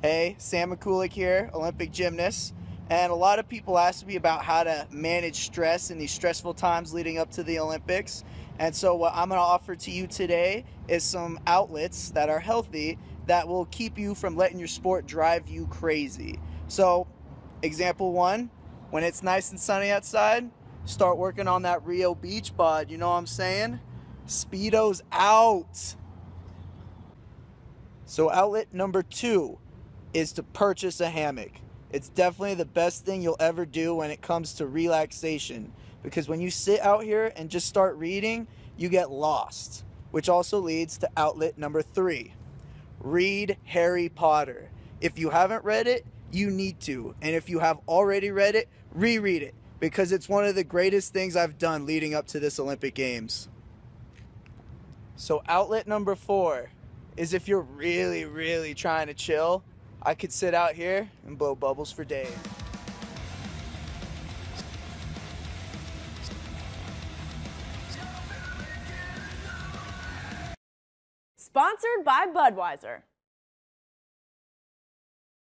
Hey, Sam Mikulak here, Olympic gymnast. And a lot of people ask me about how to manage stress in these stressful times leading up to the Olympics. And so, what I'm going to offer to you today is some outlets that are healthy that will keep you from letting your sport drive you crazy. So, example one when it's nice and sunny outside, start working on that Rio Beach bod. You know what I'm saying? Speedos out. So, outlet number two is to purchase a hammock. It's definitely the best thing you'll ever do when it comes to relaxation because when you sit out here and just start reading, you get lost, which also leads to outlet number three read Harry Potter. If you haven't read it, you need to. And if you have already read it, reread it because it's one of the greatest things I've done leading up to this Olympic Games. So, outlet number four is if you're really, really trying to chill, I could sit out here and blow bubbles for days. Sponsored by Budweiser.